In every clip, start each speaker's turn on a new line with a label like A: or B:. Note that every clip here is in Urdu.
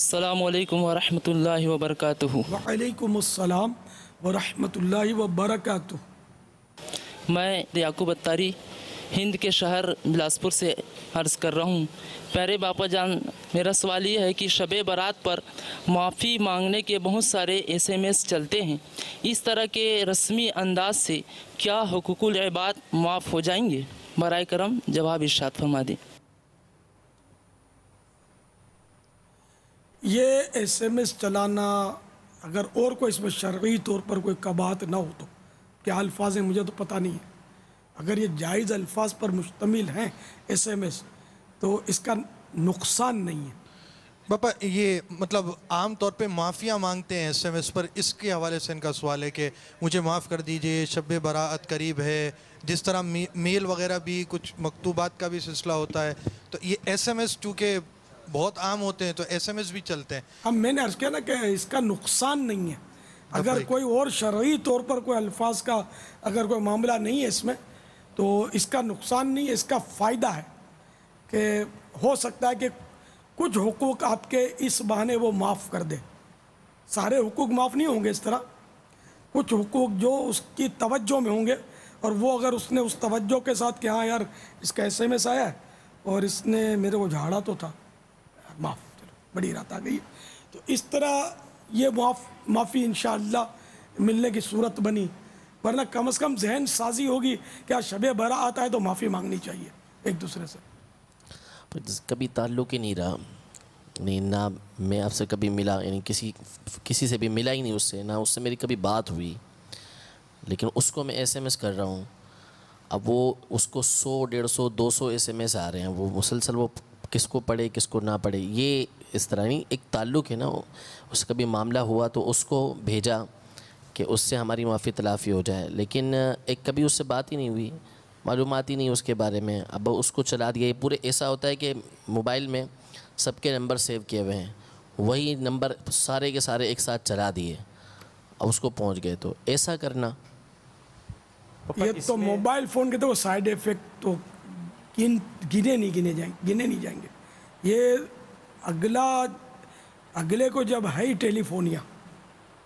A: السلام علیکم ورحمۃ اللہ وبرکاتہ۔
B: وعلیکم السلام ورحمۃ اللہ وبرکاتہ۔
A: میں یعقوب اتاری ہند کے شہر بلاسپور سے عرض کر رہا ہوں۔ پیارے باپا جان میرا سوال یہ ہے کہ شب برات پر معافی مانگنے کے بہت سارے ایس ایم ایس چلتے ہیں۔ اس طرح کے رسمی انداز سے کیا حقوق العباد معاف ہو جائیں گے؟ برائے کرم جواب ارشاد فرما دیں۔
B: یہ ایس ایم ایس چلانا اگر اور کوئی اس میں شرعی طور پر کوئی کبات نہ ہو تو کیا الفاظ ہیں مجھے تو پتہ نہیں ہے۔ اگر یہ جائز الفاظ پر مشتمل ہیں ایس ایم ایس تو اس کا نقصان نہیں ہے۔
C: باپا، یہ مطلب عام طور پہ معافیاں مانگتے ہیں ایس ایم ایس پر، اس کے حوالے سے ان کا سوال ہے کہ مجھے معاف کر دیجیے، شب براعت قریب ہے، جس طرح میل وغیرہ بھی کچھ مکتوبات کا بھی سلسلہ ہوتا ہے، تو یہ ایس ایم ایس چونکہ بہت عام ہوتے ہیں تو ایس ایم ایس بھی چلتے ہیں۔
B: اب میں نے عرض کیا نا کہ اس کا نقصان نہیں ہے۔ اگر کوئی اور شرعی طور پر کوئی الفاظ کا اگر کوئی معاملہ نہیں ہے اس میں تو اس کا نقصان نہیں ہے اس کا فائدہ ہے کہ ہو سکتا ہے کہ کچھ حقوق آپ کے اس بہانے وہ معاف کر دے سارے حقوق معاف نہیں ہوں گے اس طرح۔ کچھ حقوق جو اس کی توجہ میں ہوں گے اور وہ اگر اس نے اس توجہ کے ساتھ کہ ہاں یار اس کا ایس ایم ایس آیا ہے اور اس نے میرے کو جھاڑا تو تھا۔ معاف چلو بڑی رات آ گئی تو اس طرح یہ معاف معافی انشاءاللہ ملنے کی صورت بنی۔ ورنہ کم از کم ذہن سازی ہوگی کہ شب برا آتا ہے تو معافی مانگنی چاہیے ایک دوسرے سے۔
D: کبھی تعلق ہی نہیں رہا۔ نہیں نہ میں آپ سے کبھی ملا یعنی کسی کسی سے بھی ملا ہی نہیں اس سے، نہ اس سے میری کبھی بات ہوئی۔ لیکن اس کو میں ایس ایم ایس کر رہا ہوں۔ اب وہ اس کو سو، ڈیڑھ سو، دو سو ایس ایم ایس آ رہے ہیں۔ وہ مسلسل وہ کس کو پڑھے کس کو نہ پڑھے یہ اس طرح نہیں ایک تعلق ہے نا اس کا بھی معاملہ ہوا تو اس کو بھیجا کہ اس سے ہماری معافی تلافی ہو جائے۔ لیکن ایک کبھی اس سے بات ہی نہیں ہوئی معلومات ہی نہیں اس کے بارے میں۔ اب اس کو چلا دیا یہ پورے ایسا ہوتا ہے کہ موبائل میں سب کے نمبر سیو کیے ہوئے ہیں۔ وہی نمبر سارے کے سارے ایک ساتھ چلا دیے۔ اب اس کو پہنچ گئے تو ایسا کرنا۔
B: یہ تو موبائل فون کے تو سائیڈ ایفیکٹ تو گنے نہیں گنے جائیں گنے نہیں جائیں گے۔ یہ اگلا اگلے کو جب ہے ہی ٹیلی فونیا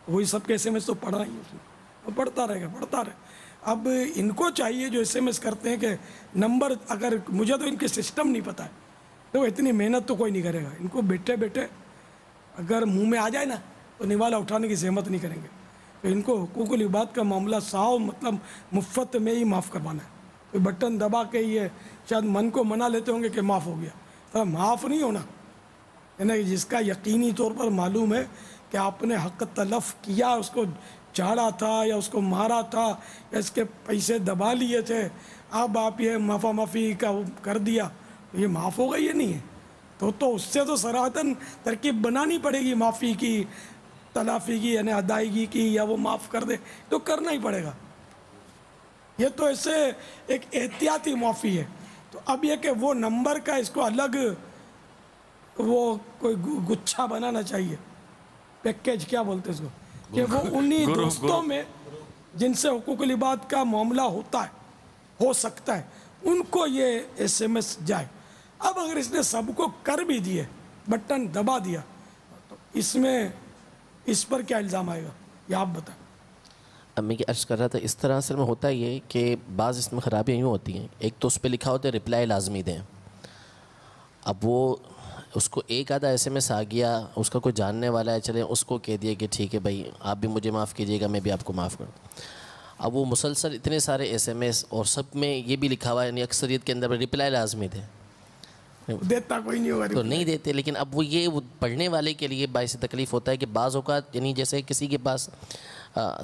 B: وہی سب کے ایس ایم ایس تو پڑھا ہی اس نے۔ وہ پڑھتا رہے گا، پڑھتا رہے۔ اب ان کو چاہیے جو ایس ایم ایس کرتے ہیں کہ نمبر اگر مجھے تو ان کے سسٹم نہیں پتہ ہے، تو اتنی محنت تو کوئی نہیں کرے گا۔ ان کو بیٹھے بیٹھے اگر منہ میں آ جائے نا، تو نوالا اٹھانے کی زحمت نہیں کریں گے۔ تو ان کو حقوق العباد کا معاملہ صاف مطلب مفت میں ہی معاف کروانا ہے۔ کوئی بٹن دبا کے یہ شاید من کو منا لیتے ہوں گے کہ معاف ہو گیا۔ پر معاف نہیں ہونا۔ یعنی جس کا یقینی طور پر معلوم ہے کہ آپ نے حق تلف کیا، اس کو چاڑا تھا یا اس کو مارا تھا یا اس کے پیسے دبا لیے تھے، اب آپ یہ معافہ معافی کا کر دیا یہ معاف ہوگا یہ نہیں ہے؟ تو تو اس سے تو سراہتاً ترکیب بنانی پڑے گی، معافی کی، تلافی کی یعنی ادائیگی کی، یا وہ معاف کر دے، تو کرنا ہی پڑے گا۔ یہ تو ایسے ایک احتیاطی معافی ہے۔ اب یہ کہ وہ نمبر کا اس کو الگ وہ کوئی گچھا بنانا چاہیے۔ پیکیج کیا بولتے اس کو؟ کہ وہ انہی دوستوں میں جن سے حقوق العباد کا معاملہ ہوتا ہے ہو سکتا ہے ان کو یہ ایس ایم ایس جائے۔ اب اگر اس نے سب کو کر بھی دیے بٹن دبا دیا تو اس میں اس پر کیا الزام آئے گا؟ یہ آپ بتائیں۔
D: اب میں یہ عرض کر رہا تھا اس طرح اصل میں ہوتا یہ کہ بعض اس میں خرابیاں یوں ہوتی ہیں۔ ایک تو اس پہ لکھا ہوتا ہے رپلائی لازمی دیں۔ اب وہ اس کو ایک آدھا ایس ایم ایس آ گیا اس کا کوئی جاننے والا ہے چلے اس کو کہہ دیا کہ ٹھیک ہے بھائی آپ بھی مجھے معاف کیجیے گا میں بھی آپ کو معاف کر اب وہ مسلسل اتنے سارے ایس ایم ایس اور سب میں یہ بھی لکھا ہوا ہے یعنی اکثریت کے اندر رپلائی لازمی دیں۔
B: دیتا کوئی نہیں ہوگا
D: تو نہیں دیتے لیکن اب وہ یہ پڑھنے والے کے لیے باعث تکلیف ہوتا ہے کہ بعض اوقات یعنی جیسے کسی کے پاس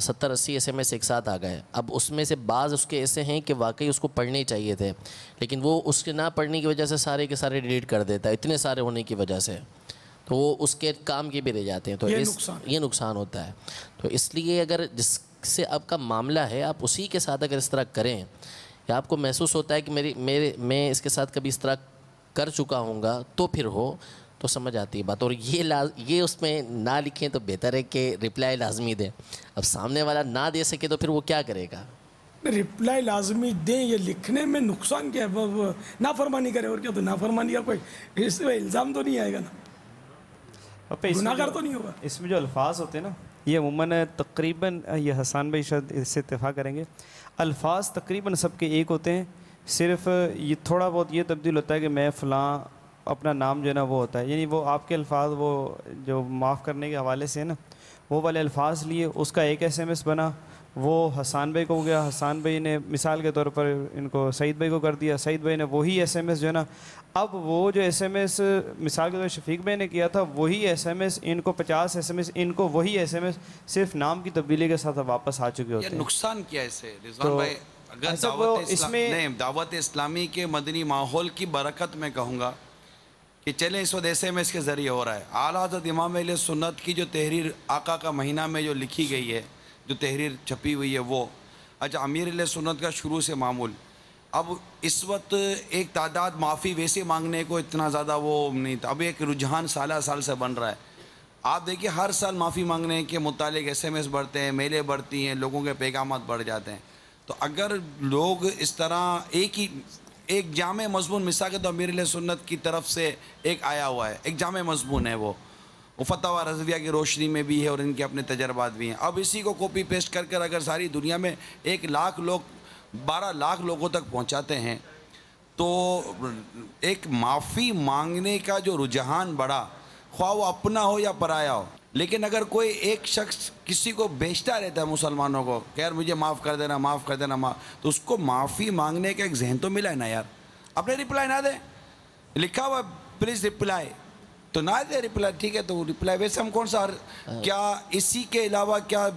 D: ستر اسی ایس ایم ایس ایک ساتھ آ گئے۔ اب اس میں سے بعض اس کے ایسے ہیں کہ واقعی اس کو پڑھنے چاہیے تھے لیکن وہ اس کے نہ پڑھنے کی وجہ سے سارے کے سارے ڈیلیٹ کر دیتا ہے اتنے سارے ہونے کی وجہ سے۔ تو وہ اس کے کام کے بھی رہ جاتے ہیں۔ تو یہ نقصان ہوتا ہے۔ تو اس لیے اگر جس سے آپ کا معاملہ ہے آپ اسی کے ساتھ اگر اس طرح کریں یا آپ کو محسوس ہوتا ہے کہ میری میرے میں اس کے ساتھ کبھی اس طرح کر چکا ہوں گا تو پھر ہو۔ تو سمجھ آتی ہے بات اور یہ لاز... یہ اس میں نہ لکھیں تو بہتر ہے کہ رپلائی لازمی دیں۔ اب سامنے والا نہ دے سکے تو پھر وہ کیا کرے گا؟
B: رپلائی لازمی دیں یہ لکھنے میں نقصان کیا ہے؟ نافرمانی کرے اور کیا تو نافرمانی کا کوئی اس میں الزام تو نہیں آئے گا نا۔
E: گناہ
B: تو نہیں ہوگا۔
E: اس میں جو الفاظ ہوتے ہیں نا یہ عموماً تقریباً یہ حسان بھائی شاید اس سے اتفاق کریں گے۔ الفاظ تقریباً سب کے ایک ہوتے ہیں صرف یہ تھوڑا بہت یہ تبدیل ہوتا ہے کہ میں فلاں اپنا نام جو ہے نا وہ ہوتا ہے۔ یعنی وہ آپ کے الفاظ وہ جو معاف کرنے کے حوالے سے نا وہ والے الفاظ لیے اس کا ایک ایس ایم ایس بنا۔ وہ حسان بھائی کو ہو گیا۔ حسان بھائی نے مثال کے طور پر ان کو سعید بھائی کو کر دیا۔ سعید بھائی نے وہی ایس ایم ایس جو ہے نا اب وہ جو ایس ایم ایس مثال کے طور پر شفیق بھائی نے کیا تھا وہی ایس ایم ایس ان کو پچاس ایس ایم ایس ان کو وہی ایس ایم ایس صرف نام کی تبدیلی کے ساتھ واپس آ چکے ہوتے
F: یہ
E: ہیں۔
F: نقصان کیا ہے اس سے رضوان بھائی اگر دعوت
E: اس میں-
F: دعوت اسلامی کے مدنی ماحول کی برکت میں کہوں گا۔ کہ چلیں اس وقت ایس ایم ایس کے ذریعے ہو رہا ہے۔ اعلیٰ حضرت امام علیہ سنت کی جو تحریر آقا کا مہینہ میں جو لکھی گئی ہے، جو تحریر چھپی ہوئی ہے وہ۔ اچھا امیر علیہ سنت کا شروع سے معمول۔ اب اس وقت ایک تعداد معافی ویسے مانگنے کو اتنا زیادہ وہ نہیں تھا۔ اب ایک رجحان سالہ سال سے بن رہا ہے۔ آپ دیکھیے، ہر سال معافی مانگنے کے متعلق ایس ایم ایس بڑھتے ہیں میلے بڑھتی ہیں، لوگوں کے پیغامات بڑھ جاتے ہیں۔ تو اگر لوگ اس طرح ایک ہی ایک جامع مضمون مثال کے تو امیر علیہ سنت کی طرف سے ایک آیا ہوا ہے۔ ایک جامع مضمون ہے وہ۔ وہ فتح و رضویہ کی روشنی میں بھی ہے اور ان کے اپنے تجربات بھی ہیں۔ اب اسی کو کاپی پیسٹ کر کر اگر ساری دنیا میں ایک لاکھ لوگ، بارہ لاکھ لوگوں تک پہنچاتے ہیں، تو ایک معافی مانگنے کا جو رجحان بڑھا، خواہ وہ اپنا ہو یا پرایا ہو لیکن اگر کوئی ایک شخص کسی کو بیچتا رہتا ہے مسلمانوں کو، کہ یار مجھے معاف کر دینا، معاف کر دینا، معاف، تو اس کو معافی مانگنے کا ایک ذہن تو ملا ہے نا یار۔ اپنے رپلائی نہ دے لکھا ہوا پلیز رپلائی تو نہ دے رپلائی ٹھیک ہے، تو رپلائی ویسے ہم کون سا، کیا اسی کے علاوہ، کیا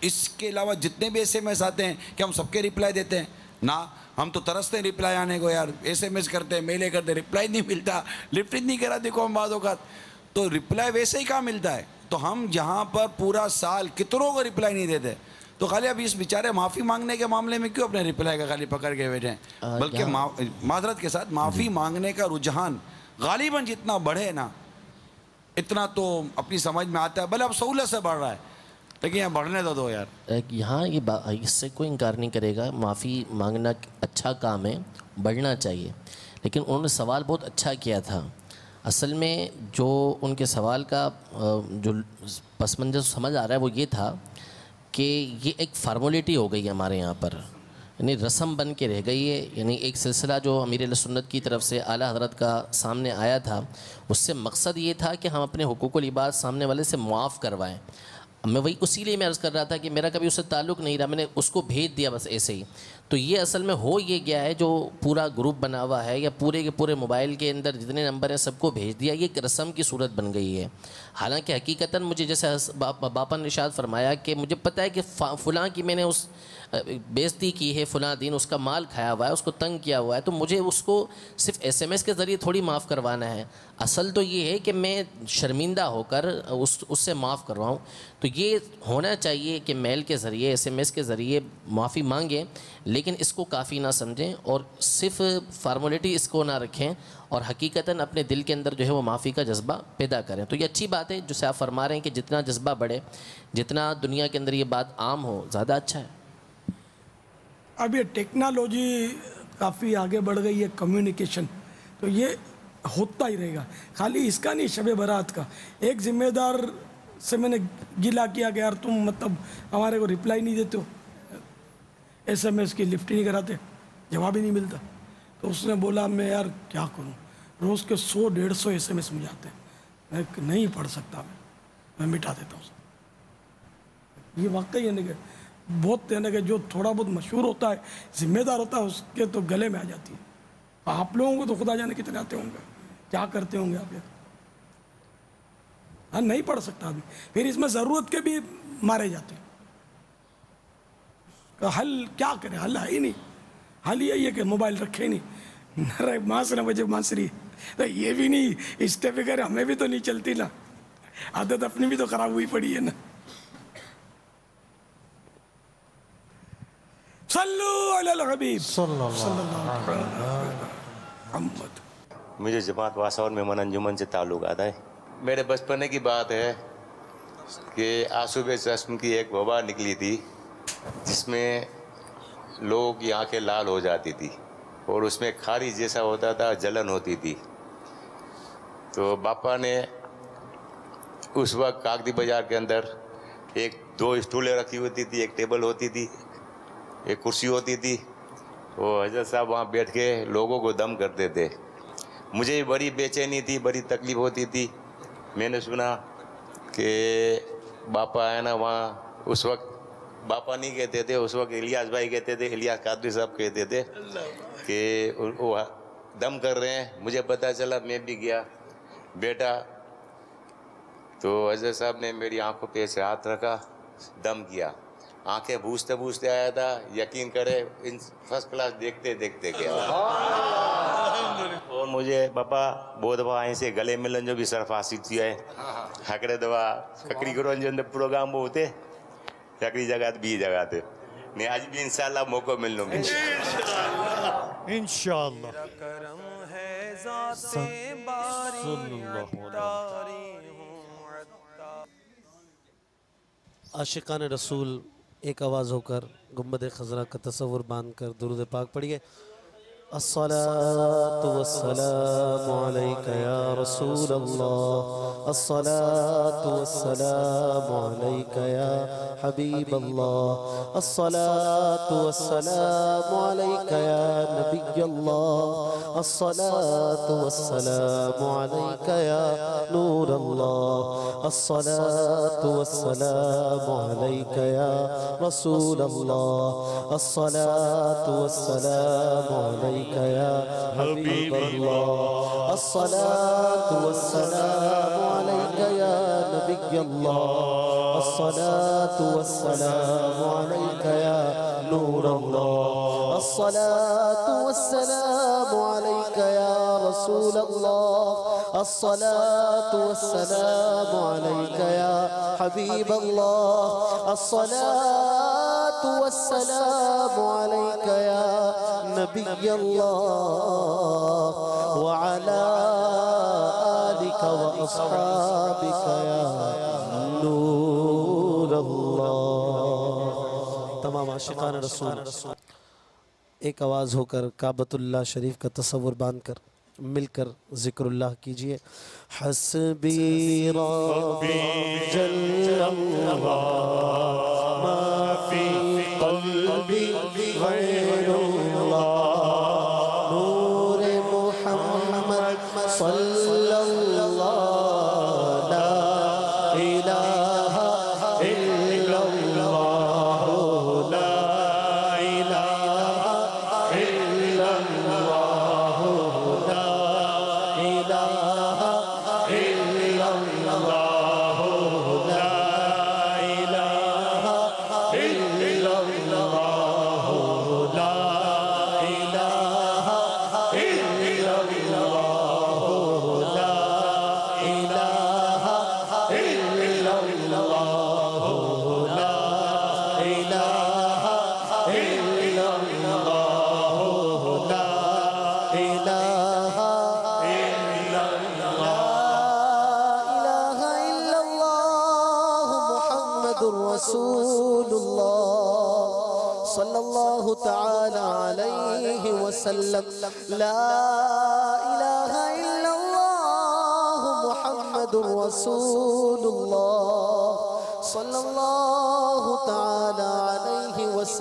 F: اس کے علاوہ جتنے بھی ایس ایم ایس آتے ہیں، کیا ہم سب کے رپلائی دیتے ہیں؟ نہ، ہم تو ترستے ہیں رپلائی آنے کو یار۔ ایس ایم ایس کرتے ہیں میلے کرتے ہیں رپلائی نہیں ملتا۔ لفٹ نہیں کرا دیکھو ہم بعض اوقات۔ تو رپلائی ویسے ہی کہاں ملتا ہے؟ تو ہم جہاں پر پورا سال کتنوں کو رپلائی نہیں دیتے؟ تو خالی اب اس بیچارے معافی مانگنے کے معاملے میں کیوں اپنے رپلائی کا خالی پکڑ کے بیٹھے ہیں؟ بلکہ معذرت کے ساتھ معافی مانگنے کا رجحان غالباً جتنا بڑھے نا اتنا تو اپنی سمجھ میں آتا ہے۔ بھلے اب سہولت سے بڑھ رہا ہے۔ لیکن یہاں بڑھنے تو دو یار۔
D: یہاں یہ با اس سے کوئی انکار نہیں کرے گا۔ معافی مانگنا اچھا کام ہے بڑھنا چاہیے۔ لیکن انہوں نے سوال بہت اچھا کیا تھا۔ اصل میں جو ان کے سوال کا جو پس منظر سمجھ آ رہا ہے وہ یہ تھا کہ یہ ایک فارمولیٹی ہو گئی ہے ہمارے یہاں پر۔ یعنی رسم بن کے رہ گئی ہے۔ یعنی ایک سلسلہ جو امیر علیہ سنت کی طرف سے اعلیٰ حضرت کا سامنے آیا تھا، اس سے مقصد یہ تھا کہ ہم اپنے حقوق و لباس سامنے والے سے معاف کروائیں۔ میں وہی اسی لیے میں عرض کر رہا تھا کہ میرا کبھی اس سے تعلق نہیں رہا، میں نے اس کو بھیج دیا بس ایسے ہی۔ تو یہ اصل میں ہو یہ گیا ہے جو پورا گروپ بنا ہوا ہے یا پورے کے پورے موبائل کے اندر جتنے نمبر ہیں سب کو بھیج دیا، یہ ایک رسم کی صورت بن گئی ہے۔ حالانکہ حقیقتاً مجھے جیسے باپا نے ارشاد فرمایا کہ مجھے پتہ ہے کہ فلاں کی میں نے اس بیزتی کی ہے، فلاں دین اس کا مال کھایا ہوا ہے، اس کو تنگ کیا ہوا ہے، تو مجھے اس کو صرف ایس ایم ایس کے ذریعے تھوڑی معاف کروانا ہے۔ اصل تو یہ ہے کہ میں شرمندہ ہو کر اس اس سے معاف کرواؤں تو یہ ہونا چاہیے کہ میل کے ذریعے، ایس ایم ایس کے ذریعے معافی مانگیں، لیکن اس کو کافی نہ سمجھیں اور صرف فارمولیٹی اس کو نہ رکھیں۔ اور حقیقتاً اپنے دل کے اندر جو ہے وہ معافی کا جذبہ پیدا کریں۔ تو یہ اچھی بات ہے جسے آپ فرما رہے ہیں کہ جتنا جذبہ بڑھے، جتنا دنیا کے اندر یہ بات عام ہو، زیادہ اچھا ہے۔
B: اب یہ ٹیکنالوجی کافی آگے بڑھ گئی ہے، کمیونیکیشن، تو یہ ہوتا ہی رہے گا۔ خالی اس کا نہیں، شب برات کا۔ ایک ذمہ دار سے میں نے گلا کیا کہ یار تم مطلب ہمارے کو رپلائی نہیں دیتے ہو ایس ایم ایس کی لفٹ ہی نہیں کراتے، جواب ہی نہیں ملتا۔ تو اس نے بولا، میں یار کیا کروں؟ روز کے سو ڈیڑھ سو ایس ایم ایس مجھے آتے ہیں۔ میں نہیں پڑھ سکتا میں۔ میں مٹا دیتا ہوں یہ واقعی ہے نا کہ بہت ہے نا کہ جو تھوڑا بہت مشہور ہوتا ہے، ذمہ دار ہوتا ہے، اس کے تو گلے میں آ جاتی ہے۔ آپ لوگوں کو تو خدا جانے کتنے آتے ہوں گے۔ کیا کرتے ہوں گے آپ یہ؟ ہاں نہیں پڑھ سکتا آدمی۔ پھر اس میں ضرورت کے بھی مارے جاتے ہیں۔ حل کیا کرے حل ہے ہی نہیں۔ حل یہی ہے کہ موبائل رکھے ہی نہیں۔ نہ مانس نہ بجے مانسری تو یہ بھی نہیں اس کے بغیر ہمیں بھی تو نہیں چلتی نا۔ عادت اپنی بھی تو خراب ہوئی پڑی ہے نا۔ صلو علی الحبیب۔
C: صلی اللہ
B: محمد۔
G: مجھے جماعت واسور میں من انجمن سے تعلق آتا ہے۔ میرے بچپنے کی بات ہے کہ آصوب چشم کی ایک وبا نکلی تھی جس میں لوگوں کی آنکھیں لال ہو جاتی تھی اور اس میں کھاری جیسا ہوتا تھا، جلن ہوتی تھی۔ تو باپا نے اس وقت کاغدی بازار کے اندر ایک دو اسٹولیں رکھی ہوتی تھی، ایک ٹیبل ہوتی تھی، ایک کرسی ہوتی تھی۔ وہ حضرت صاحب وہاں بیٹھ کے لوگوں کو دم کرتے تھے۔ مجھے بڑی بے چینی تھی، بڑی تکلیف ہوتی تھی۔ میں نے سنا کہ باپا ہے نا، وہاں اس وقت باپا نہیں کہتے تھے، اس وقت الیاس بھائی کہتے تھے، الیاس قادری صاحب کہتے تھے کہ وہ دم کر رہے ہیں، مجھے پتا چلا میں بھی گیا۔ بیٹا، تو اجے صاحب نے میری آنکھوں پہ سے ہاتھ رکھا، دم کیا۔ آنکھیں بوجھتے بوجھتے آیا تھا، یقین کرے، ان فرسٹ کلاس دیکھتے دیکھتے گیا۔ اور
C: مجھے
H: پاپا بہت دفعہ آئیں سے گلے ملن
I: جو بھی سرف حاصل تھی ہے ہکڑے دفعہ ککڑی گروہ جو پروگرام وہ ہوتے۔ চাকরি بھی جگہ تھے نہیں آج بھی انشاءاللہ موقع ملنے میں۔ انشاءاللہ۔ انشاءاللہ۔ کرم ہے ذات باری اتاری عاشقان رسول ایک آواز ہو کر گمبد خزرہ کا تصور باندھ کر درود پاک پڑھیے۔ الصلاة والسلام عليك يا رسول الله. الصلاة والسلام عليك يا حبيب الله. الصلاة والسلام عليك يا نبي الله. الصلاة والسلام عليك يا نور الله. الصلاة والسلام عليك يا رسول الله. الصلاة والسلام عليك عليك يا حبيب الله. الصلاة والسلام عليك يا نبي الله. الصلاة والسلام عليك يا نور الله. الصلاة والسلام عليك يا رسول الله. الصلاة والسلام عليك يا حبيب الله. الصلاة والسلام عليك يا نبی اللہ وعلا آلک و اصحابک یا نور اللہ۔ تمام عاشقان رسول۔ ایک آواز ہو کر کعبت اللہ شریف کا تصور باندھ کر مل کر ذکر اللہ کیجیے۔ حسبی ربی جل اللہ ما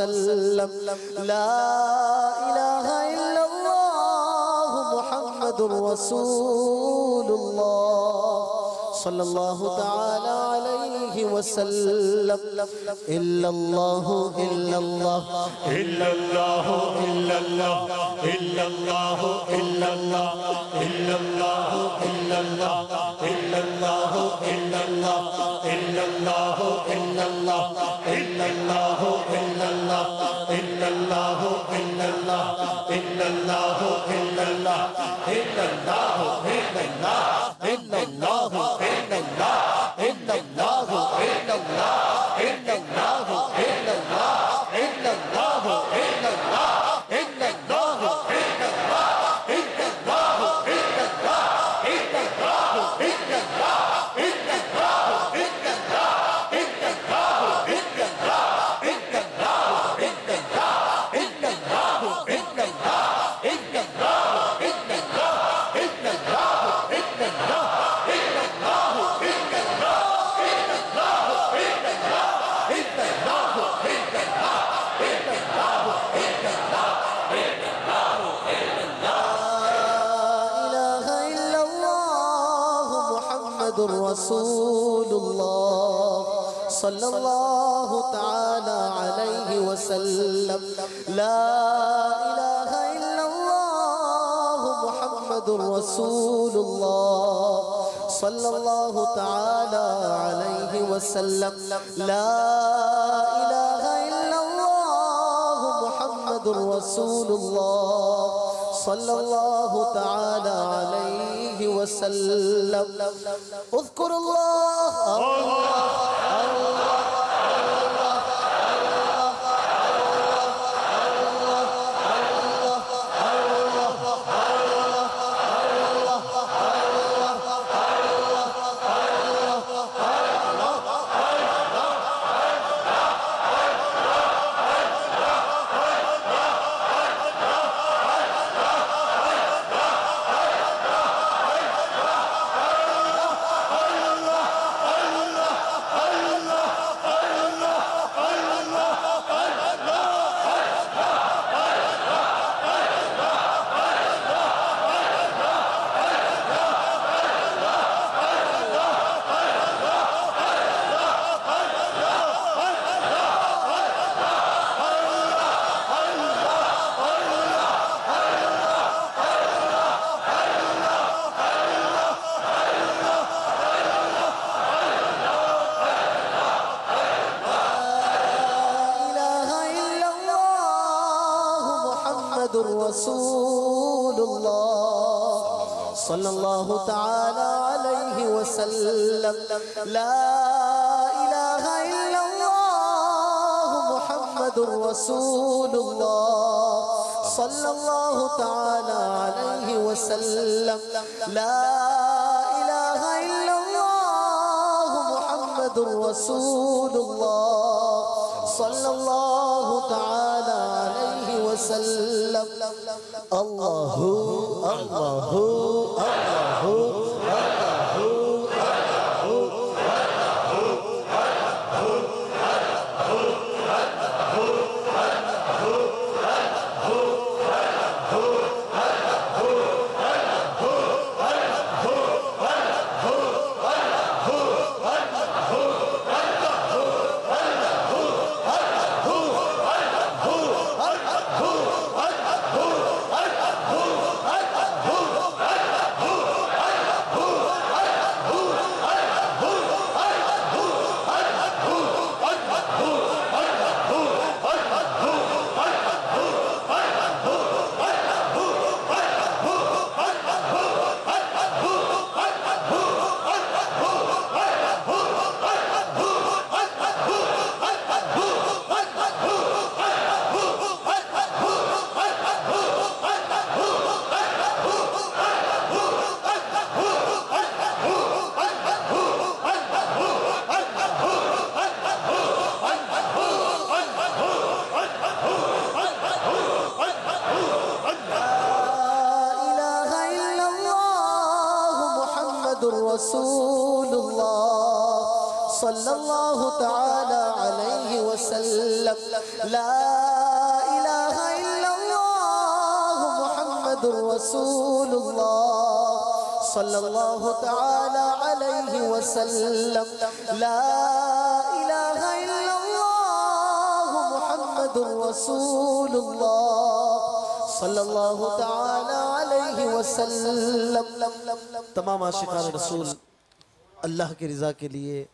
I: وسلم. لا إله إلا الله محمد رسول الله. صلى الله تعالى عليه وسلم. إلا الله إلا الله. إلا الله
J: إلا الله. إلا الله إلا الله. إلا الله إلا الله. إلا الله إلا الله. إلا الله إلا الله. إلا الله اللہ الا اللہ الا اللہ الا اللہ الا اللہ الا اللہ الا اللہ الا اللہ الا اللہ الا اللہ الا اللہ
I: رسول الله صلى الله تعالى عليه وسلم. لا إله إلا الله محمد رسول الله صلى الله تعالى عليه وسلم. اذكر الله. الله لا إله إلا الله محمد رسول الله صلى الله تعالى عليه وسلم. لا إله إلا الله محمد رسول الله صلى الله تعالى عليه وسلم. الله الله الله إله صلى الله تعالى عليه وسلم. لا إله إلا الله محمد رسول الله. صلی اللہ تعالی علیہ وسلم. تمام عاشقان رسول، اللہ کی رضا کے لیے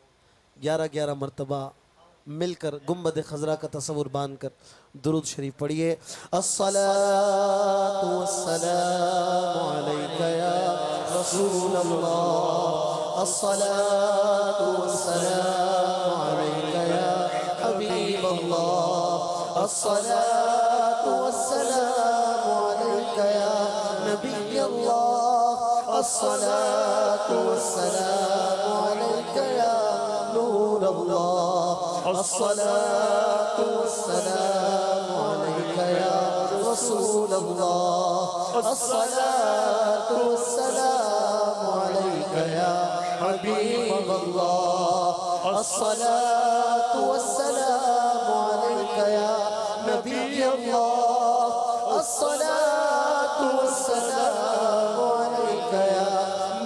I: گیارہ گیارہ مرتبہ مل کر گنبد خضرہ کا تصور باندھ کر درود شریف پڑھیے۔ الصلاة والسلام علیکہ یا رسول اللہ۔ الصلاة والسلام علیکہ یا حبیب اللہ۔ الصلاة والسلام عليك يا نبي الله الصلاة والسلام عليك يا نور الله الصلاة والسلام عليك يا رسول الله. الصلاة والسلام عليك يا حبيب الله. الصلاة والسلام عليك يا نبي الله. الصلاة والسلام عليك يا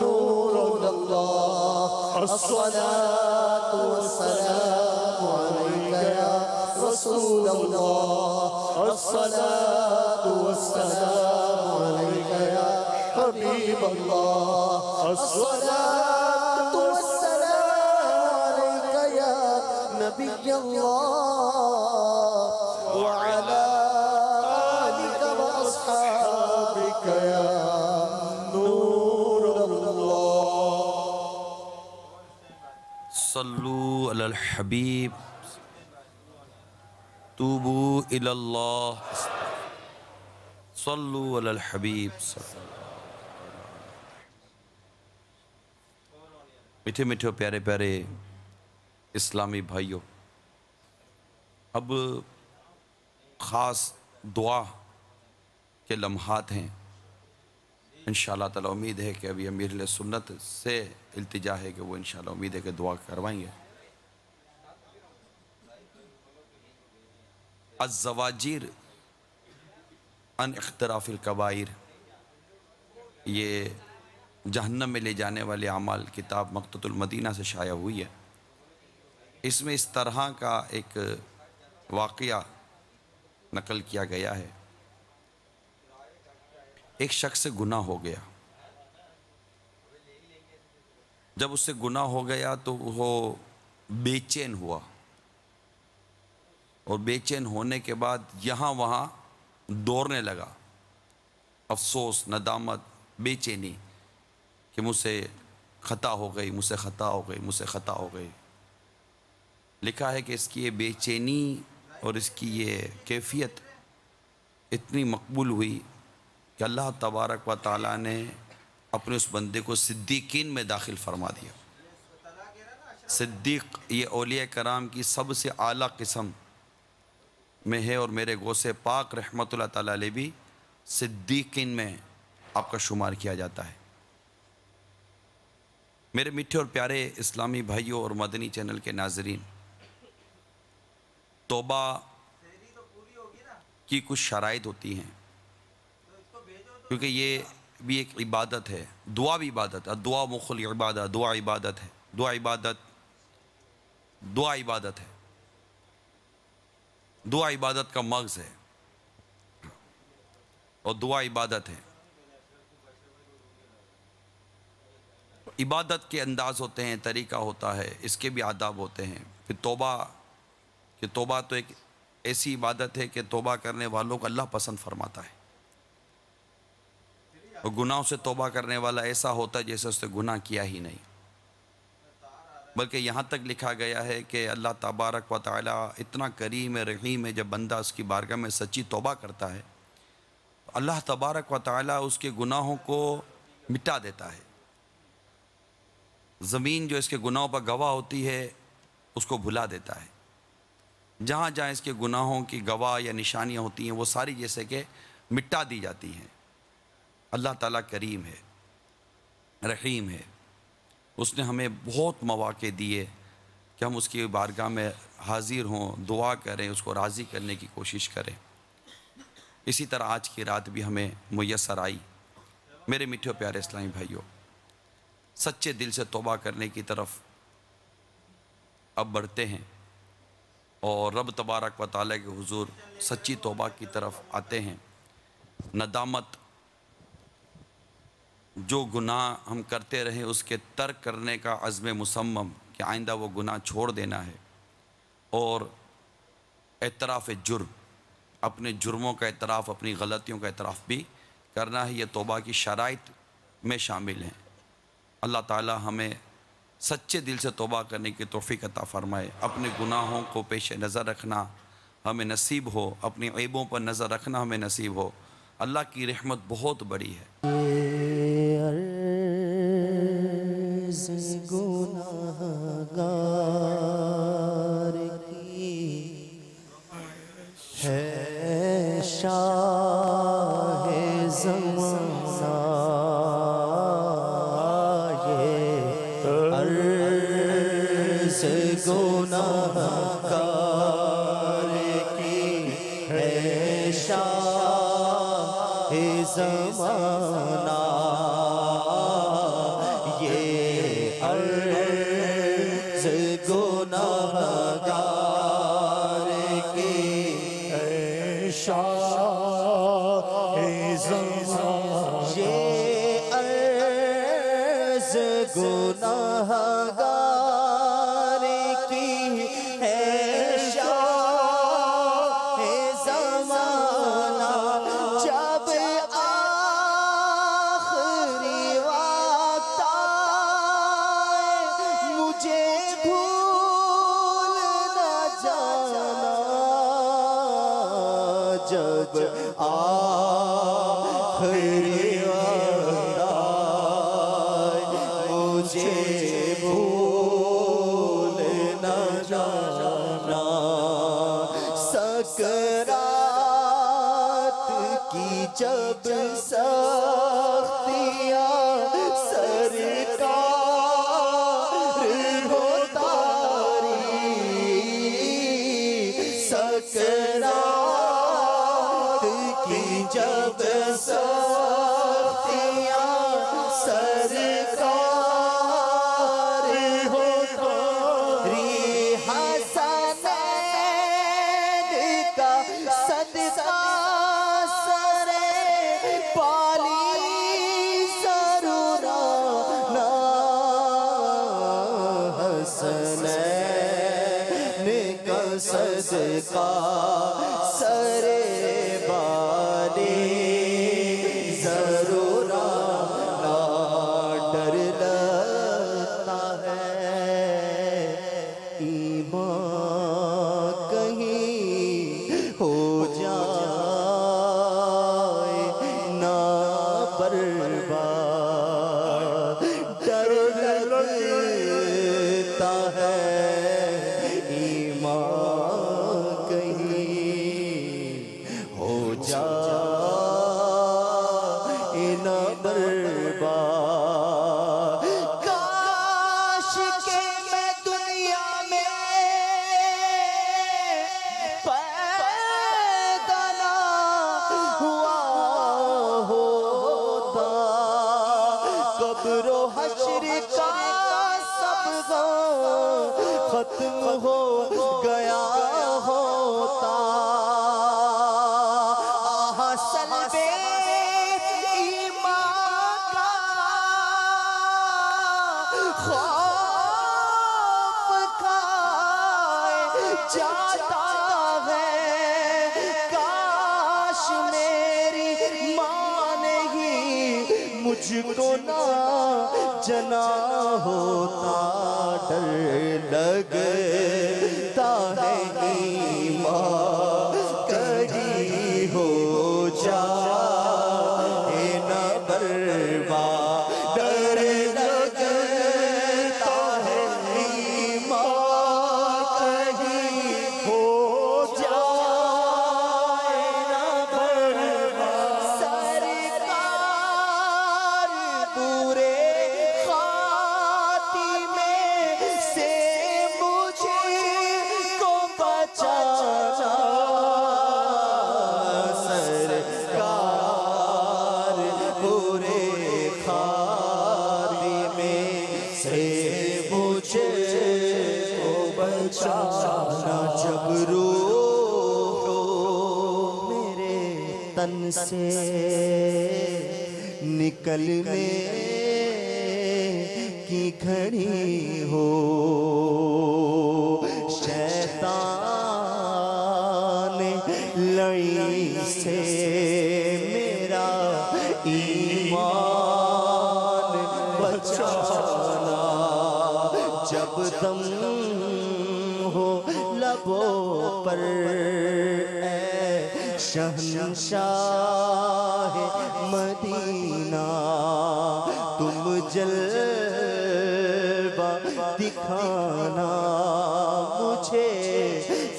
I: نور الله.
K: الصلاة والسلام رسول الله. الصلاة والسلام عليك يا حبيب الله. الصلاة والسلام عليك يا نبي الله. وعلى آلك وأصحابك يا نور الله.
F: صلو علی الحبیب توبو اللہ صلو علی الحبیب. میٹھے میٹھے پیارے پیارے اسلامی بھائیوں، اب خاص دعا کے لمحات ہیں۔ انشاءاللہ تعالی امید ہے کہ ابھی امیر علیہ سنت سے التجا ہے کہ وہ انشاءاللہ امید ہے کہ دعا کروائیں گے۔ الزواجیر ان اختراف القبائر یہ جہنم میں لے جانے والے اعمال کتاب مقتط المدینہ سے شائع ہوئی ہے۔ اس میں اس طرح کا ایک واقعہ نقل کیا گیا ہے۔ ایک شخص سے گناہ ہو گیا۔ جب اس سے گناہ ہو گیا تو وہ بے چین ہوا۔ اور بے چین ہونے کے بعد یہاں وہاں دوڑنے لگا۔ افسوس، ندامت، بے چینی کہ مجھ سے خطا ہو گئی، مجھ سے خطا ہو گئی، مجھ سے خطا ہو گئی۔ لکھا ہے کہ اس کی یہ بے چینی اور اس کی یہ کیفیت اتنی مقبول ہوئی کہ اللہ تبارک و تعالیٰ نے اپنے اس بندے کو صدیقین میں داخل فرما دیا۔ صدیق، یہ اولیاء کرام کی سب سے اعلیٰ قسم۔ میں ہے اور میرے غوث پاک رحمۃ اللہ تعالیٰ علیہ بھی صدیقین میں آپ کا شمار کیا جاتا ہے۔ میرے میٹھے اور پیارے اسلامی بھائیوں اور مدنی چینل کے ناظرین، توبہ کی کچھ شرائط ہوتی ہیں۔ کیونکہ یہ بھی ایک عبادت ہے، دعا بھی عبادت ہے دعا مخل عبادت دعا عبادت ہے، دعا عبادت دعا عبادت ہے۔ دعا عبادت کا مغز ہے۔ اور دعا عبادت ہے۔ عبادت کے انداز ہوتے ہیں، طریقہ ہوتا ہے، اس کے بھی آداب ہوتے ہیں۔ پھر توبہ، کہ توبہ تو ایک ایسی عبادت ہے کہ توبہ کرنے والوں کو اللہ پسند فرماتا ہے۔ اور گناہوں سے توبہ کرنے والا ایسا ہوتا ہے جیسے اس نے گناہ کیا ہی نہیں۔ بلکہ یہاں تک لکھا گیا ہے کہ اللہ تبارک و تعالی اتنا کریم رحیم ہے جب بندہ اس کی بارگاہ میں سچی توبہ کرتا ہے۔ اللہ تبارک و تعالی اس کے گناہوں کو مٹا دیتا ہے۔ زمین جو اس کے گناہوں پر گواہ ہوتی ہے، اس کو بھلا دیتا ہے۔ جہاں جہاں اس کے گناہوں کی گواہ یا نشانیاں ہوتی ہیں، وہ ساری جیسے کہ مٹا دی جاتی ہیں۔ اللہ تعالیٰ کریم ہے، رحیم ہے۔ اس نے ہمیں بہت مواقع دیے کہ ہم اس کی بارگاہ میں حاضر ہوں، دعا کریں، اس کو راضی کرنے کی کوشش کریں۔ اسی طرح آج کی رات بھی ہمیں میسر آئی۔ میرے میٹھے پیارے اسلامی بھائیوں، سچے دل سے توبہ کرنے کی طرف اب بڑھتے ہیں اور رب تبارک و تعالیٰ کے حضور سچی توبہ کی طرف آتے ہیں۔ ندامت جو گناہ ہم کرتے رہے اس کے ترک کرنے کا عزم مسمم کہ آئندہ وہ گناہ چھوڑ دینا ہے۔ اور اعتراف جرم، اپنے جرموں کا اعتراف، اپنی غلطیوں کا اعتراف بھی کرنا ہے۔ یہ توبہ کی شرائط میں شامل ہیں۔ اللہ تعالی ہمیں سچے دل سے توبہ کرنے کی توفیق عطا فرمائے۔ اپنے گناہوں کو پیش نظر رکھنا ہمیں نصیب ہو، اپنی عیبوں پر نظر رکھنا ہمیں نصیب ہو۔ اللہ کی رحمت بہت بڑی ہے۔
K: عرض سکرات کی جب سا rua. لبوں پر اے شہنشاہ مدینہ تم جلبہ دکھانا مجھے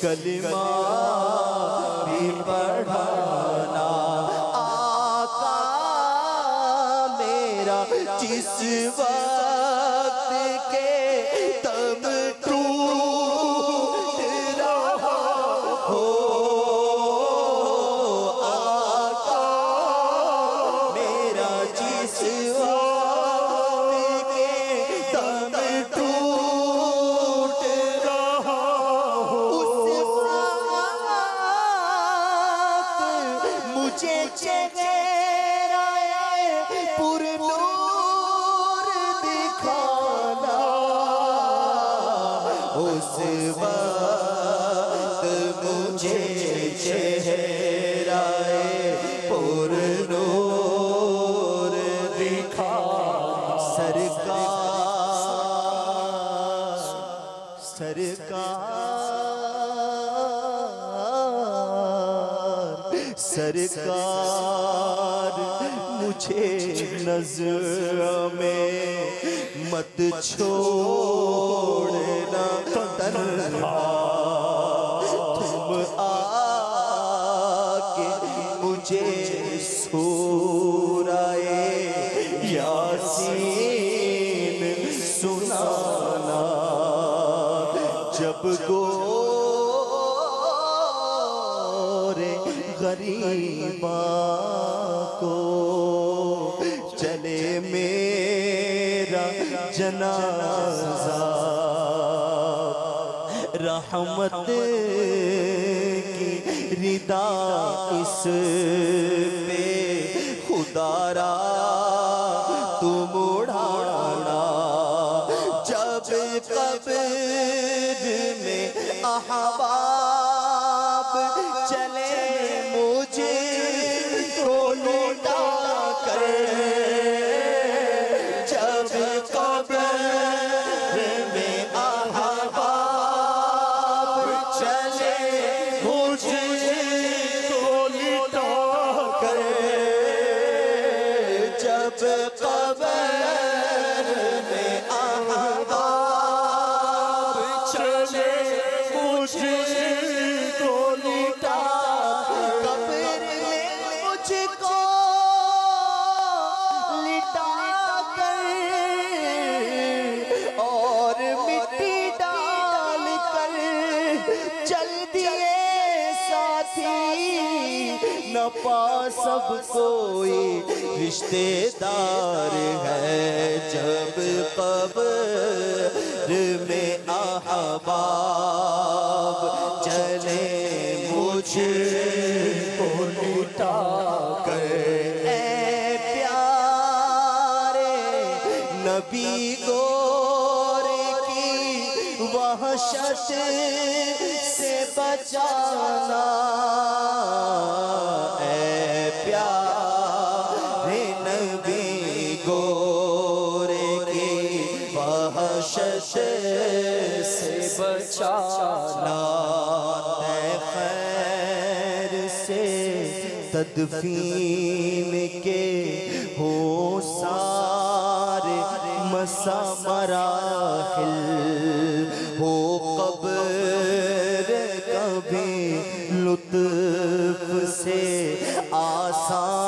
K: کلمہ چھوڑنا تنہا تم آ کے مجھے سورائے یاسین سنانا جب گورے غریباں کو جنازہ، رحمت کی ردا اس پہ، خدا را، تم اڑانا۔ جب قبر میں احباب چلے رشتے دار ہے جب قبر میں احباب چلے مجھے کو لٹا کر۔ اے پیارے نبی گورے کی وحشت سے بچانا۔ اے تدفین کے ہو سارے مسا مراحل ہو قبر کبھی لطف سے آسان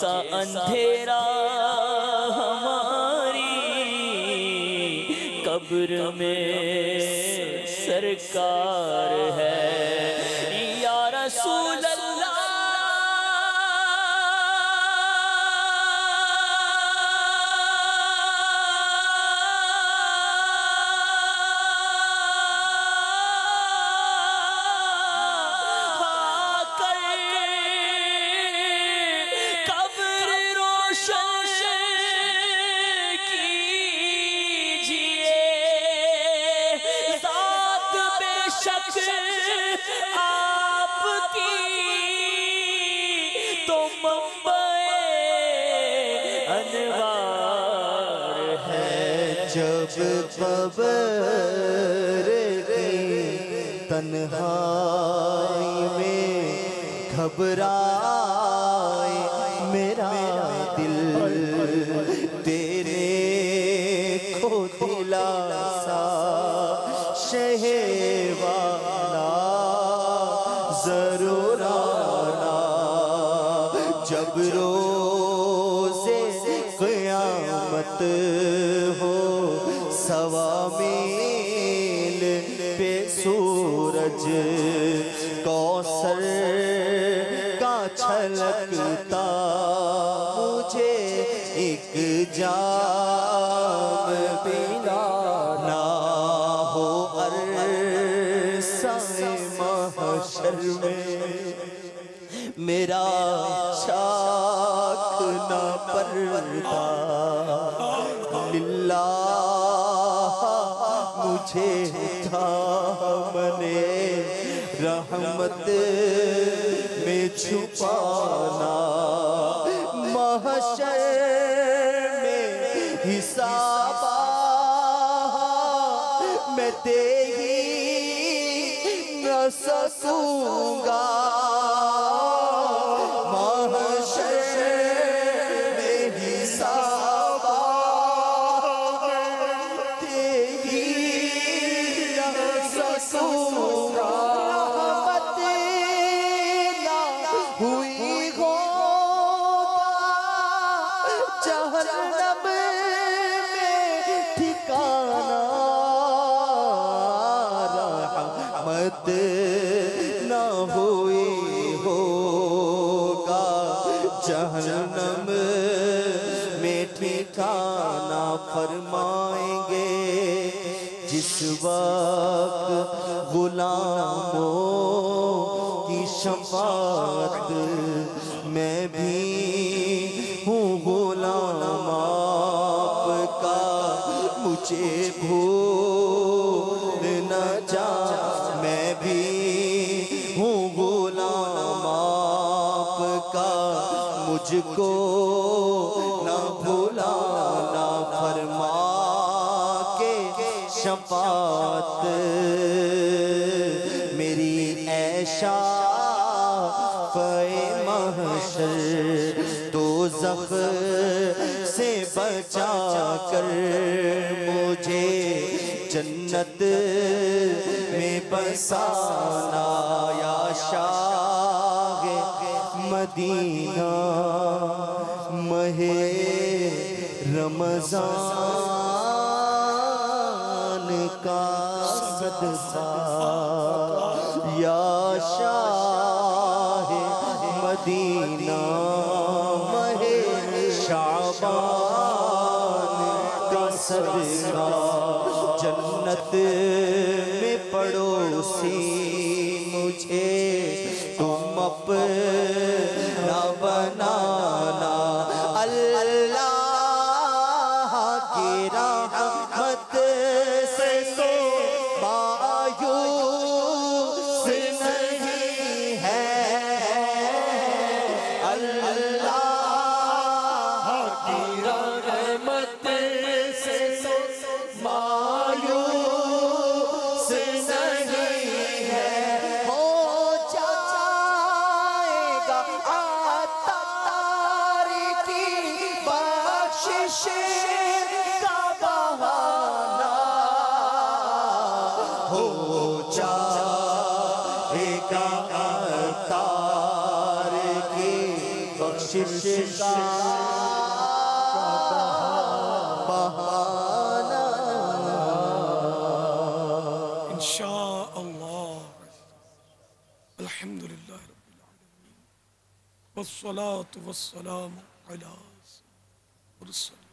L: جیسا اندھیرا ہماری قبر میں سرکار ہے۔
K: جب روزے قیامت ہو سوا میل پہ سورج کوثر کا چھلکتا، مجھے ایک جام پلانا ہو، عرصہ محشر میں، میرا میں مجھے بھول نہ جا میں بھی ہوں غلام آپ کا۔ مجھ کو نہ بھولانا، فرما کے شفاعت۔ میری ایشا فے محشر تو زخ سے بچا کر۔ میں بسانا یا شاہ مدینہ مہ رمضان کا صدقہ انشاء اللہ
B: الحمدللہ رب العالمین۔ والصلاة والسلام علی رسول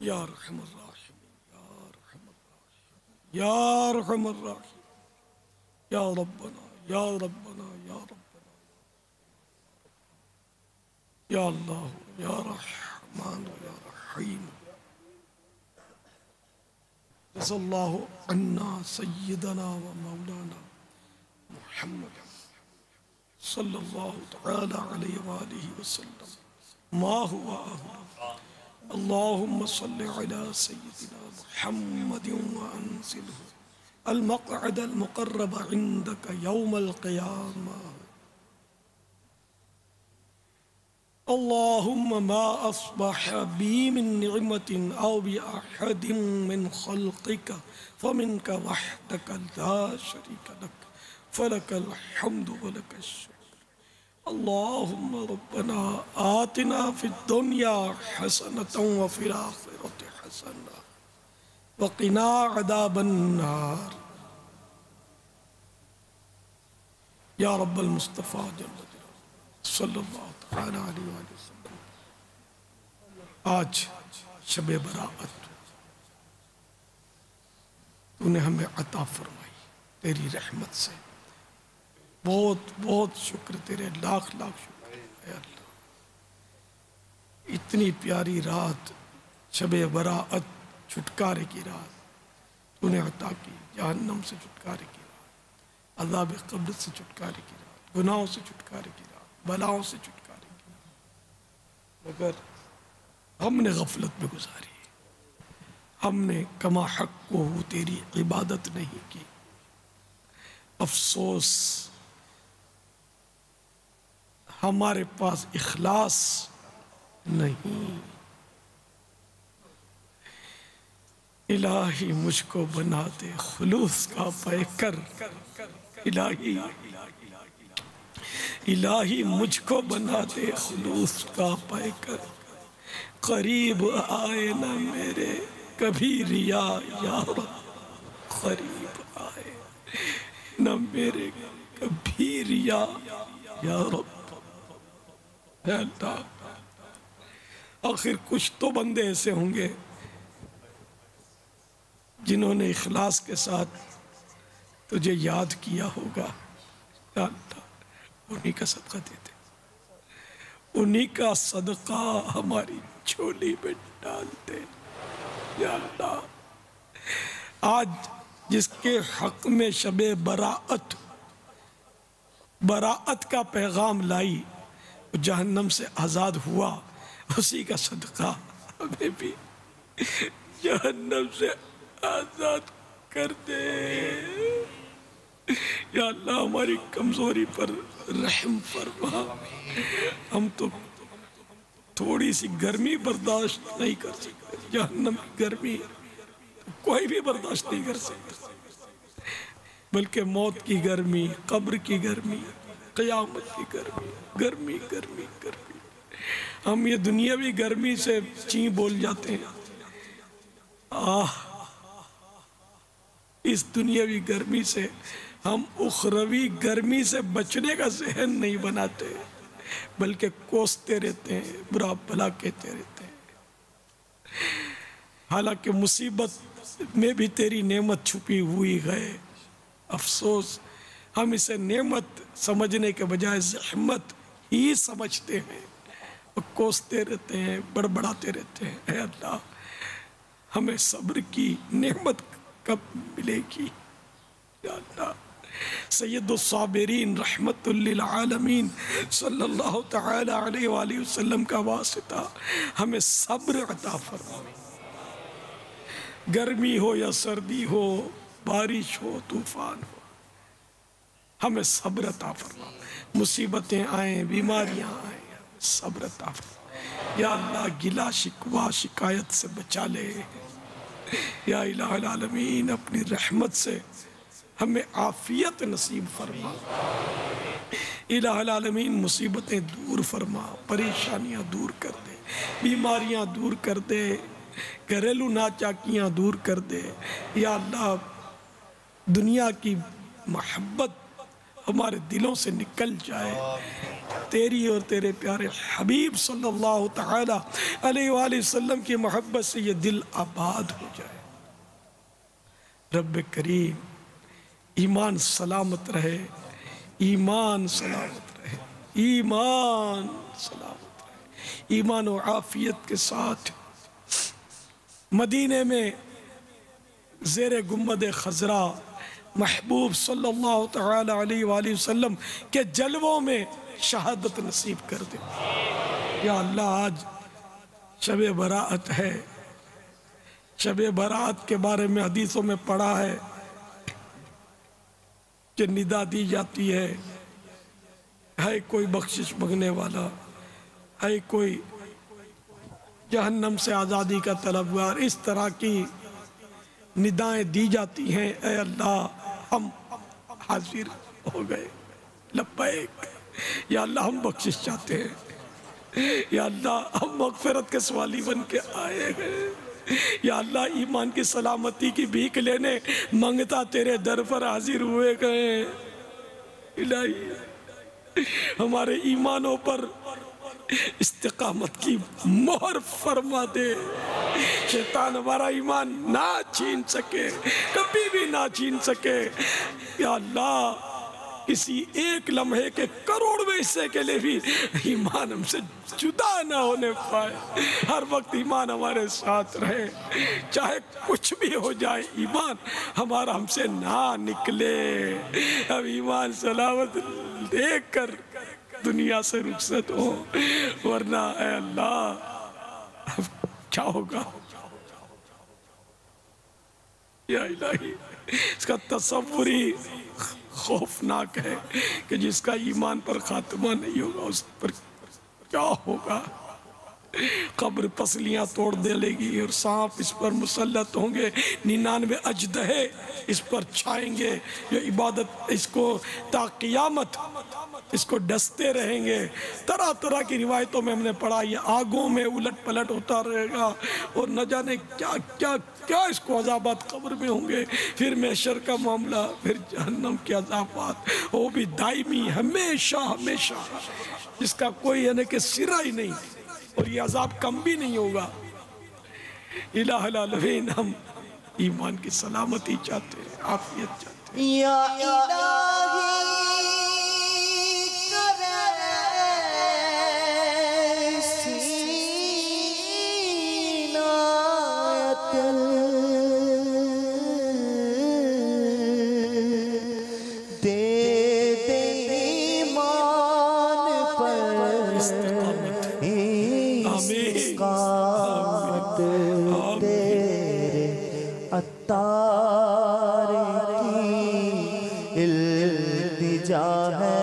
B: یا رحم الراحم یا رحم الراحم یا رحم الراحم یا ربنا، یا رب یا اللہ یا رحمان یا رحیم جس اللہ عنہ سیدنا و مولانا محمد صلی اللہ تعالی علیہ وآلہ وسلم. ما ہوا ہوا اللہم صلی علی سیدنا محمد و انزلہ المقعد المقرب عندك يوم القيامة. اللهم ما أصبح بي من نعمة أو بأحد من خلقك فمنك وحدك لا شريك لك. فلك الحمد ولك الشكر. اللهم ربنا آتنا في الدنيا حسنة وفي الآخرة حسنة. وقنا عذاب النار. يا رب المصطفى جل جلاله. صلی اللہ تعالی علیہ وآلہ وسلم۔ آج شب براعت تو نے ہمیں عطا فرمائی تیری رحمت سے۔ بہت بہت شکر، تیرے لاکھ لاکھ شکر۔ اے اللہ۔ اتنی پیاری رات شب براعت چھٹکارے کی رات۔ تو نے عطا کی، جہنم سے چھٹکارے کی رات۔ عذاب قبر سے چھٹکارے کی رات۔ گناہوں سے چھٹکارے کی رات۔ بلاؤں سے چھٹکارے کی مگر ہم نے غفلت میں گزاری۔ ہم نے کما حق کو تیری عبادت نہیں کی۔ افسوس، ہمارے پاس اخلاص نہیں۔ الہی مجھ کو بنا دے خلوص کا پیکر۔ الہی الہی مجھ کو بنا دے خلوص کا پیکر قریب آئے نہ میرے، کبھی ریا یا رب۔ قریب آئے نہ میرے، کبھی ریا یا رب۔ اللہ، آخر کچھ تو بندے ایسے ہوں گے جنہوں نے اخلاص کے ساتھ تجھے یاد کیا ہوگا۔ یا انہی کا صدقہ دیتے انہی کا صدقہ ہماری چھولی میں ڈالتے یا اللہ، آج جس کے حق میں شب براعت براعت کا پیغام لائی جہنم سے آزاد ہوا، اسی کا صدقہ ہمیں بھی جہنم سے آزاد کر دے۔ یا اللہ ہماری کمزوری پر رحم فرما۔ ہم تو تھوڑی سی گرمی برداشت نہیں کر سکتے۔ جہنم کی گرمی کوئی بھی برداشت نہیں کر سکتا۔ بلکہ موت کی گرمی، قبر کی گرمی، قیامت کی گرمی گرمی گرمی گرمی۔ ہم یہ دنیاوی گرمی سے چین بول جاتے ہیں۔ آہ، اس دنیاوی گرمی سے ہم اخروی گرمی سے بچنے کا ذہن نہیں بناتے، بلکہ کوستے رہتے ہیں، برا بھلا کہتے رہتے ہیں۔ حالانکہ مصیبت میں بھی تیری نعمت چھپی ہوئی ہے۔ افسوس، ہم اسے نعمت سمجھنے کے بجائے زحمت ہی سمجھتے ہیں۔ کوستے رہتے ہیں، بڑبڑاتے رہتے ہیں۔ اے اللہ، ہمیں صبر کی نعمت کب ملے گی؟ یا اللہ سید الصابرین رحمت للعالمین صلی اللہ تعالی علیہ وآلہ وسلم کا واسطہ ہمیں صبر عطا فرما گرمی ہو یا سردی ہو، بارش ہو، طوفان ہو، ہمیں صبر عطا فرما مصیبتیں آئیں، بیماریاں آئیں صبر عطا فرما یا اللہ گلا شکوا شکایت سے بچا لے۔ یا الہ العالمین، اپنی رحمت سے ہمیں عافیت نصیب فرما۔ الہ العالمین مصیبتیں دور فرما، پریشانیاں دور کر دے، بیماریاں دور کر دے، گھریلو ناچاکیاں دور کر دے۔ یا اللہ، دنیا کی محبت ہمارے دلوں سے نکل جائے۔ تیری اور تیرے پیارے حبیب صلی اللہ تعالی علیہ وآلہ وسلم کی محبت سے یہ دل آباد ہو جائے۔ رب کریم ایمان سلامت رہے، ایمان سلامت رہے، ایمان سلامت رہے، ایمان و عافیت کے ساتھ۔ مدینے میں زیر گمبد خزرہ محبوب صلی اللہ تعالی علیہ وآلہ وسلم کے جلووں میں شہادت نصیب کر دے۔ یا اللہ، آج چب براعت ہے۔ چب براعت کے بارے میں حدیثوں میں پڑھا ہے۔ کہ ندا دی جاتی ہے۔ ہے کوئی بخشش مگنے والا، ہے کوئی جہنم سے آزادی کا طلبگار۔ اس طرح کی ندائیں دی جاتی ہیں۔ اے اللہ، ہم حاضر ہو گئے۔ لبائک یا اللہ، ہم بخشش چاہتے ہیں۔ یا اللہ، ہم مغفرت کے سوالی بن کے آئے ہیں۔ یا اللہ ایمان کی سلامتی کی بھیک لینے منگتا تیرے در پر حاضر ہوئے گئے۔ الہی۔ ہمارے ایمانوں پر استقامت کی مہر فرما دے۔ شیطان ہمارا ایمان نہ چھین سکے، کبھی بھی نہ چھین سکے۔ یا اللہ کسی ایک لمحے کے کروڑویں حصے کے لیے بھی ایمان ہم سے جدا نہ ہونے پائے۔ ہر وقت ایمان ہمارے ساتھ رہے۔ چاہے کچھ بھی ہو جائے، ایمان ہمارا ہم سے نہ نکلے۔ اب ایمان، سلامت دیکھ کر دنیا سے رخصت ہو۔ ورنہ اے اللہ اب کیا ہوگا؟ یا الہی، اس کا تصور ہی خوفناک ہے کہ جس کا ایمان پر خاتمہ نہیں ہوگا اس پر کیا ہوگا؟ قبر پسلیاں توڑ دے لے گی اور سانپ اس پر مسلط ہوں گے۔ ننانوے اجدہے اس پر چھائیں گے۔ جو عبادت، اس کو تا قیامت، اس کو ڈستے رہیں گے۔ طرح طرح کی روایتوں میں ہم نے پڑھا، یہ آگوں میں الٹ پلٹ ہوتا رہے گا۔ اور نہ جانے کیا کیا کیا اس کو عذابات قبر میں ہوں گے۔ پھر محشر کا معاملہ، پھر جہنم کے عذابات۔ وہ بھی دائمی، ہمیشہ ہمیشہ۔ جس کا کوئی یعنی کہ سرہ ہی نہیں۔ اور
K: یہ عذاب کم بھی نہیں ہوگا۔ الہ الالوین ہم ایمان کی سلامتی چاہتے ہیں آفیت چاہتے ہیں۔ یا الہی جا ہے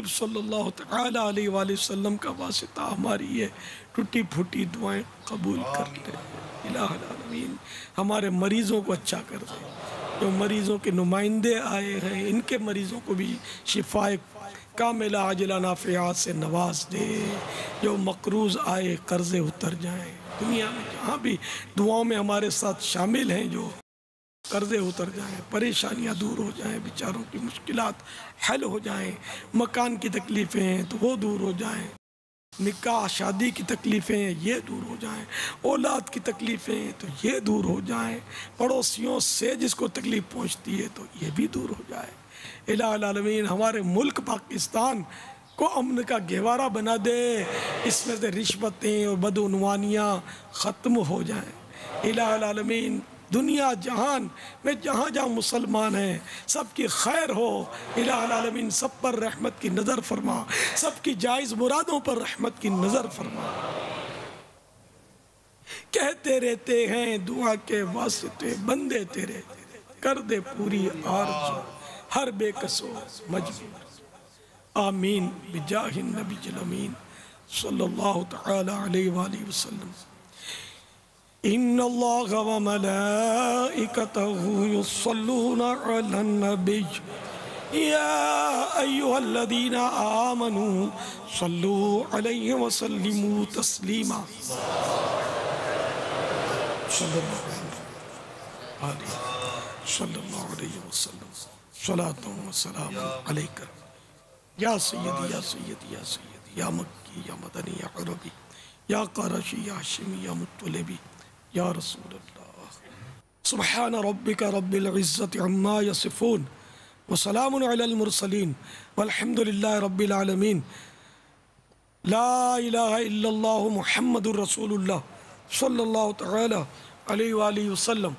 K: حبیب صلی اللہ تعالیٰ
B: علیہ وآلہ وسلم کا واسطہ ہماری یہ ٹوٹی پھوٹی دعائیں قبول کر لیں الہ العالمین ہمارے مریضوں کو اچھا کر دیں جو مریضوں کے نمائندے آئے ہیں ان کے مریضوں کو بھی شفائے کاملہ عاجلہ نافعات سے نواز دے۔ جو مقروض آئے قرضے اتر جائیں۔ دنیا میں جہاں بھی دعاؤں میں ہمارے ساتھ شامل ہیں جو قرضے اتر جائیں، پریشانیاں دور ہو جائیں، بیچاروں کی مشکلات حل ہو جائیں، مکان کی تکلیفیں ہیں تو وہ دور ہو جائیں، نکاح، شادی کی تکلیفیں ہیں یہ دور ہو جائیں، اولاد کی تکلیفیں ہیں تو یہ دور ہو جائیں، پڑوسیوں سے جس کو تکلیف پہنچتی ہے تو یہ بھی دور ہو جائے۔ الہ العالمین، ہمارے ملک پاکستان کو امن کا گہوارہ بنا دے، اس میں سے رشوتیں اور بدعنوانیاں ختم ہو جائیں۔ الہ العالمین دنیا جہان میں جہاں جہاں مسلمان ہیں، سب کی خیر ہو۔ الہ العالمین، سب پر رحمت کی نظر فرما۔ سب کی جائز مرادوں پر رحمت کی نظر فرما۔ کہتے رہتے ہیں، دعا کے واسطے بندے تیرے کر دے پوری آرزو۔ ہر بے کسو مجبور۔ آمین۔ بجاہ النبی جلمین صلی اللہ تعالی علیہ وآلہ وسلم۔ ان اللہ و ملائکتہ یصلون علی النبی یا ایوہ الذین آمنوا صلو علیہ وسلموا تسلیما صلو اللہ علیہ وسلم. صلو اللہ علیہ وسلم صلاتوں و سلام علیکہ یا سیدی یا سیدی یا سیدی یا مکی یا مدنی یا عربی یا قرشی یا حشمی یا متولبی يا رسول الله سبحان ربك رب العزة عما يصفون وسلام على المرسلين والحمد لله رب العالمين لا إله إلا الله محمد رسول الله صلى الله تعالى عليه وآله وسلم.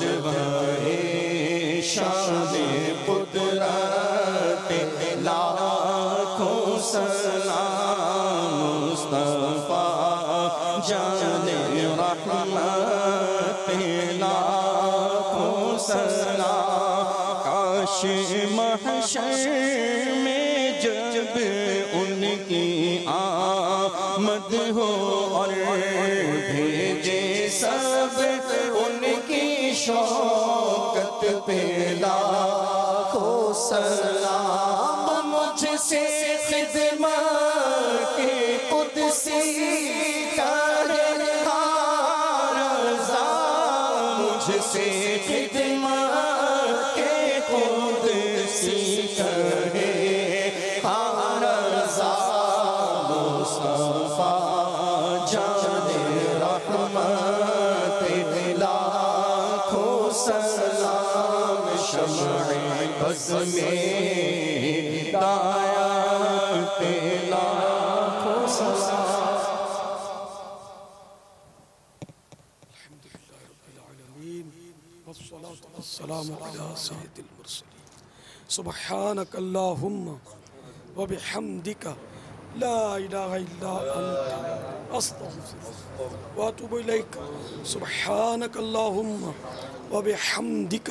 M: جلوہ شان قدرت لاکھوں سلام مصطفیٰ جان رحمت لاکھوں سلام کاش محشر میں جب ان کی آمد ہو شوقت پیلا لاکھوں سلام مجھ سے خدمت کے قدسی کرہار رضا مجھ سے خدمت کے قدسی کرے۔ بز میں ہدایت لاکھوں سلام
B: والصلاة والسلام على سيد المرسلين. سبحانك اللهم وبحمدك لا إله إلا أنت أستغفرك وأتوب إليك. سبحانك اللهم وبحمدك.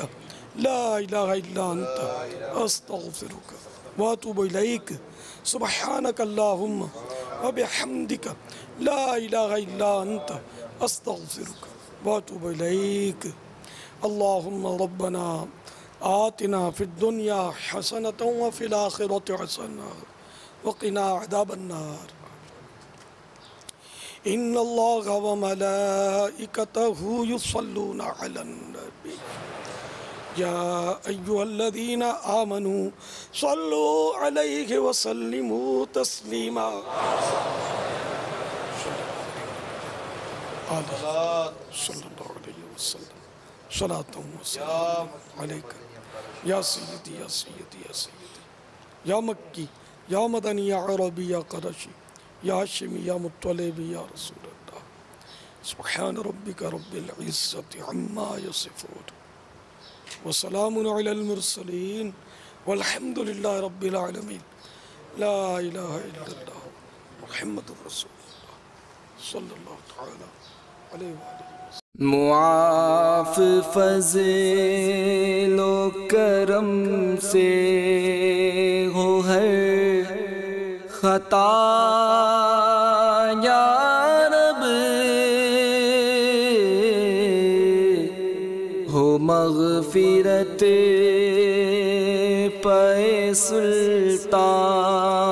B: لا إله إلا أنت، أستغفرك وأتوب إليك. سبحانك اللهم وبحمدك، لا إله إلا أنت، أستغفرك وأتوب إليك. اللهم ربنا آتنا في الدنيا حسنة وفي الآخرة حسنة وقنا عذاب النار. إن الله وملائكته يصلون على النبي. يا أيها الذين آمنوا صلوا عليه وسلموا تسليما. آله صلى الله عليه وسلم. صلاة وسلام عليك. يا سيدي يا سيدي يا سيدي. يا مكي، يا مدني، يا عربي، يا قرشي، يا هاشمي، يا مطلبي، يا رسول الله. سبحان ربك رب العزة عما يصفون. وسلام على المرسلين والحمد لله رب العالمين. لا إله إلا الله محمد رسول الله صلى الله تعالى عليه وآله
L: معاف فضل و کرم سے ہو ہر خطا مغفرت پے سلطان